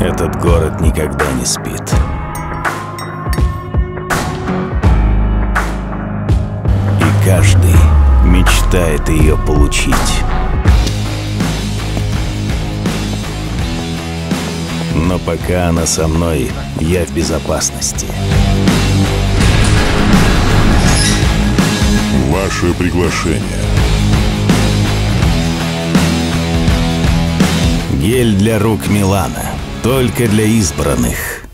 Этот город никогда не спит. И каждый мечтает ее получить. Но пока она со мной, я в безопасности. Ваше приглашение. Гель для рук Милана только для избранных.